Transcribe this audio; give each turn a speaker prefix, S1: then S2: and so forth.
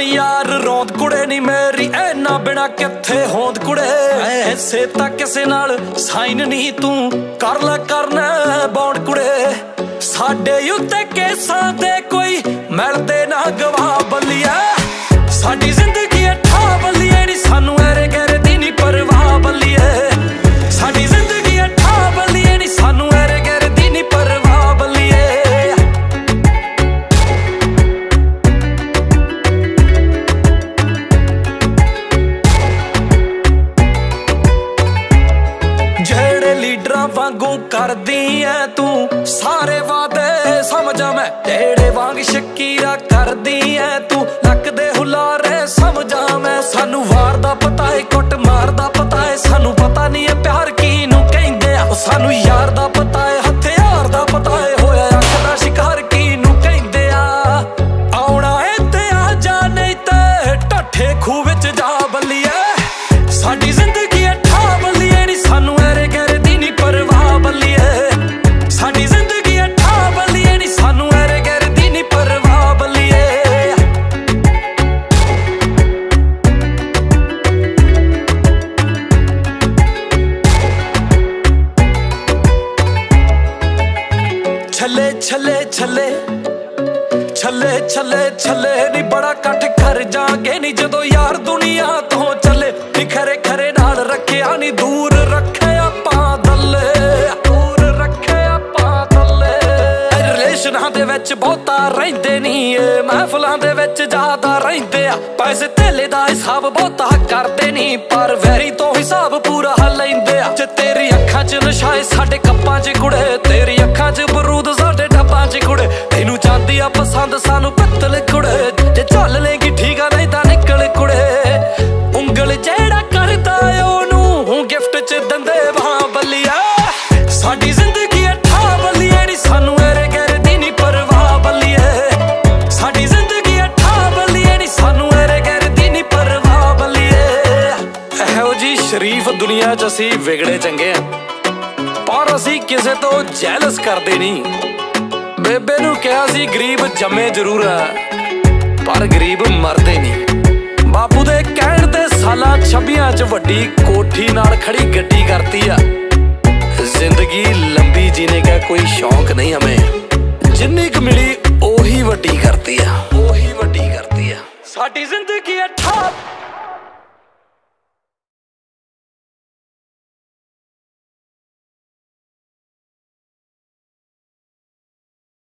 S1: ਨੀ ਯਾਰ, ਰੋਂਦ ਕੁੜੇ ਨੀ ਮੇਰੀ, ਐਨਾ ਬਿਨਾ ਕਿੱਥੇ ਹੋਂਦ ਕੁੜੇ? ਐਸੇ ਤਾਂ ਕਿਸੇ ਨਾਲ ਸਾਈਨ ਨਹੀਂ ਤੂੰ ਕਰ ਲੈ ਕਰਨਾ, ਬੌਂਡ ਕੁੜੇ। ਸਾਡੇ ਉੱਤੇ ਕੇਸਾਂ ਤੇ ਕੋਈ ਮਿਲਦੇ ਕਰਦੀ ਐ ਤੂੰ? ਸਾਰੇ ਵਾਦੇ ਸਮਝਾਂ ਮੈਂ। ਤੇਰੇ ਵਾਂਗ ਸ਼ਕੀਰਾ ਕਰਦੀ ਐ ਤੂੰ। ਲੱਕ ਹੁਲਾਰੇ ਸਮਝਾਂ ਮੈਂ। ਸਾਨੂੰ ਵਾਰ ਦਾ ਪਤਾ ਏ, ਕੁੱਟ ਮਾਰ ਦਾ ਪਤਾ ਏ। ਸਾਨੂੰ ਪਤਾ ਨਹੀਂ ਏ ਪਿਆਰ ਕੀ ਨੂੰ ਕਹਿੰਦੇ ਆ। ਸਾਨੂੰ ਯਾਰ ਦਾ ਪਤਾ ਏ, ਹਥਿਆਰ ਦਾ ਪਤਾ ਏ। ਹੋਇਆ ਅੱਖ ਦਾ ਸ਼ਿਕਾਰ ਕੀ ਨੂੰ ਕਹਿੰਦੇ ਆ? ਆਉਣਾ ਇੱਥੇ ਆ ਜਾ, ਨਹੀਂ ਤੇ ਢੱਠੇ ਖੂਹ ਵਿੱਚ ਜਾ ਬੱਲੀਏ। ਸਾਡੀ ਜ਼ਿੰਦਗੀ ਛੱਲੇ ਛੱਲੇ ਛੱਲੇ। ਛੱਲੇ ਛੱਲੇ ਛੱਲੇ ਨਹੀਂ ਬੜਾ ਇਕੱਠ ਕਰ ਜਾਗੇ ਨਹੀਂ ਜਦੋਂ ਯਾਰ ਦੁਨੀਆ ਤੋਂ ਚੱਲੇ। ਨੀ ਖਰੇ ਖਰੇ ਨਾਲ ਰੱਖਿਆ ਨਹੀਂ ਦੂਰ ਰੱਖਿਆ ਆਪਾਂ ਦੱਲੇ ਦੂਰ ਰੱਖਿਆ ਆਪਾਂ ਦੱਲੇ ਰਿਲੇਸ਼ਨਾਂ ਦੇ ਵਿੱਚ ਬਹੁਤਾ ਰਹਿੰਦੇ ਨਹੀਂ ਏ। ਮਹਿਫਲਾਂ ਦੇ ਵਿੱਚ ਜ਼ਿਆਦਾ ਰਹਿੰਦੇ ਆ। ਪੈਸੇ ਧੇਲੇ ਦਾ ਹਿਸਾਬ ਬਹੁਤਾ ਕਰਦੇ ਨਹੀਂ ਪਰ ਵੈਰੀ ਤੋਂ ਹਿਸਾਬ ਪੂਰਾ ਲੈਂਦੇ ਆ। ਜੇ ਤੇਰੀ ਅੱਖਾਂ 'ਚ ਨਸ਼ਾਏ ਸਾਡੇ ਕੱਪਾਂ 'ਚ ਕੁੜੇ ਜੀ, ਸ਼ਰੀਫ ਦੁਨੀਆ 'ਚ ਅਸੀਂ ਵਿਗੜੇ ਚੰਗੇ ਆ। ਪਰ ਅਸੀਂ ਕਿਸੇ ਤੋਂ ਜੈਲਸ ਕਰਦੇ ਨਹੀਂ। ਬੇਬੇ ਨੂੰ ਕਿਹਾ ਸੀ, ਗਰੀਬ ਜੰਮੇ ਜ਼ਰੂਰ ਆ, ਪਰ ਗਰੀਬ ਮਰਦੇ ਨਹੀਂ। ਬਾਪੂ ਦੇ ਕਹਿਣ ਤੇ ਸਾਲਾਂ 26 ਚ ਵੱਡੀ ਕੋਠੀ ਨਾਲ ਖੜੀ ਗੱਡੀ ਕਰਤੀ ਆ। ਜ਼ਿੰਦਗੀ ਲੰਬੀ ਜੀਨੇ ਦਾ ਕੋਈ ਸ਼ੌਂਕ ਨਹੀਂ ਹਮੇ। ਜਿੰਨੀ ਕੁ ਮਿਲੀ, ਉਹੀ ਵੱਡੀ ਕਰਤੀ ਆ। ਉਹੀ ਵੱਡੀ ਕਰਤੀ ਆ। ਸਾਡੀ ਜ਼ਿੰਦਗੀ ਅੱਠਾ